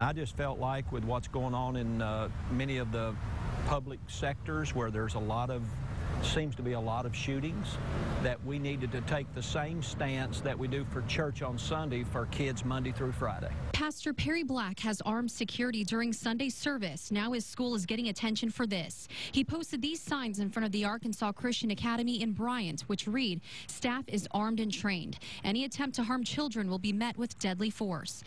I just felt like with what's going on in uh, many of the public sectors where there's a lot of seems to be a lot of shootings that we needed to take the same stance that we do for church on Sunday for kids Monday through Friday. Pastor Perry Black has armed security during Sunday service. Now his school is getting attention for this. He posted these signs in front of the Arkansas Christian Academy in Bryant, which read, Staff is armed and trained. Any attempt to harm children will be met with deadly force.